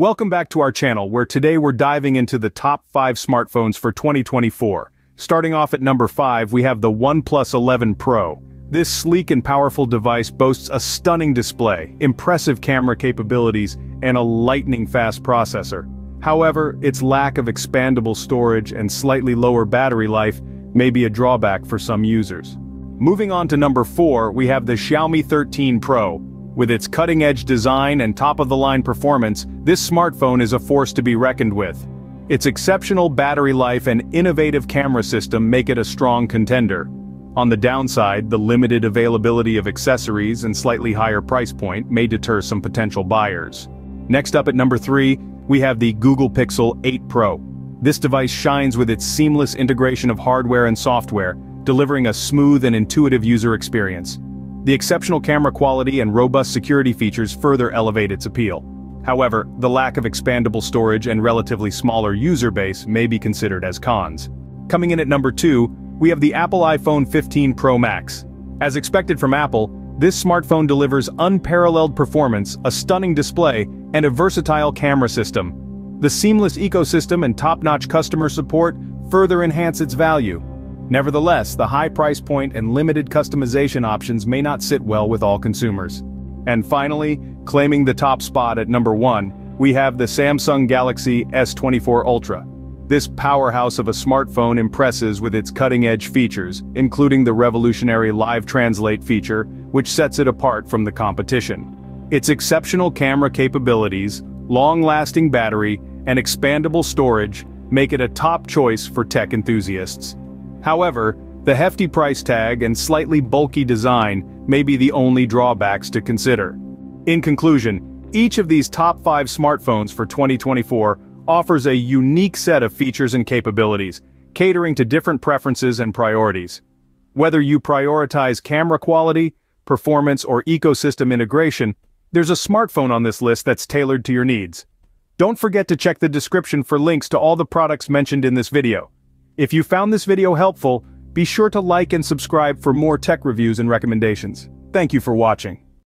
Welcome back to our channel where today we're diving into the top 5 smartphones for 2024. Starting off at number 5 we have the OnePlus 11 Pro. This sleek and powerful device boasts a stunning display, impressive camera capabilities, and a lightning-fast processor. However, its lack of expandable storage and slightly lower battery life may be a drawback for some users. Moving on to number 4 we have the Xiaomi 13 Pro, with its cutting-edge design and top-of-the-line performance, this smartphone is a force to be reckoned with. Its exceptional battery life and innovative camera system make it a strong contender. On the downside, the limited availability of accessories and slightly higher price point may deter some potential buyers. Next up at number 3, we have the Google Pixel 8 Pro. This device shines with its seamless integration of hardware and software, delivering a smooth and intuitive user experience. The exceptional camera quality and robust security features further elevate its appeal. However, the lack of expandable storage and relatively smaller user base may be considered as cons. Coming in at number 2, we have the Apple iPhone 15 Pro Max. As expected from Apple, this smartphone delivers unparalleled performance, a stunning display, and a versatile camera system. The seamless ecosystem and top-notch customer support further enhance its value. Nevertheless, the high price point and limited customization options may not sit well with all consumers. And finally, claiming the top spot at number 1, we have the Samsung Galaxy S24 Ultra. This powerhouse of a smartphone impresses with its cutting-edge features, including the revolutionary Live Translate feature, which sets it apart from the competition. Its exceptional camera capabilities, long-lasting battery, and expandable storage make it a top choice for tech enthusiasts. However, the hefty price tag and slightly bulky design may be the only drawbacks to consider. In conclusion, each of these top 5 smartphones for 2024 offers a unique set of features and capabilities, catering to different preferences and priorities. Whether you prioritize camera quality, performance or ecosystem integration, there's a smartphone on this list that's tailored to your needs. Don't forget to check the description for links to all the products mentioned in this video. If you found this video helpful, be sure to like and subscribe for more tech reviews and recommendations. Thank you for watching.